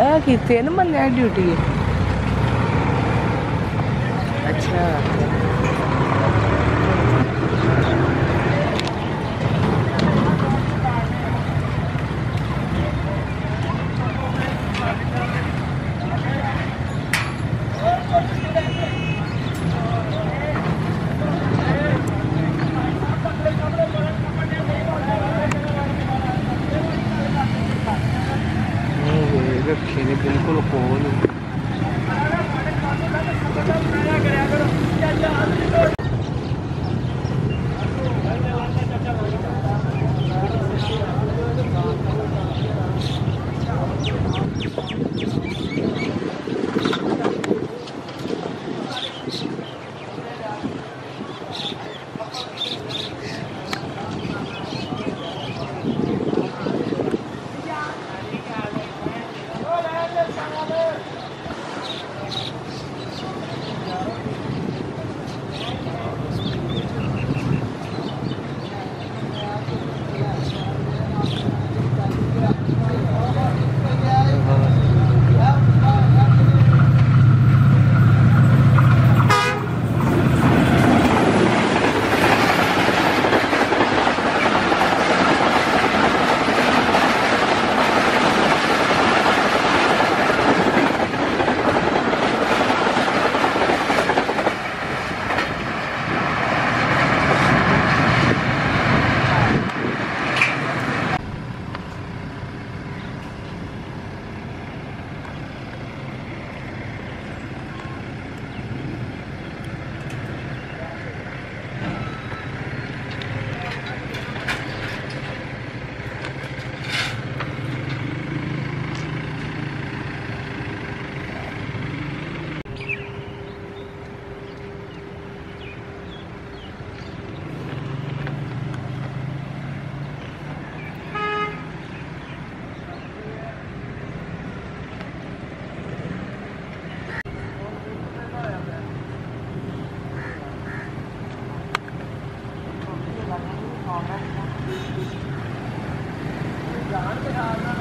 ਇਹ ਕੀਤੇ ਨਾ ਮੰਨਿਆ ਡਿਊਟੀ ਹੈ ਅੱਛਾ pequeno que ele colocou no Ja,